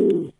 Ooh.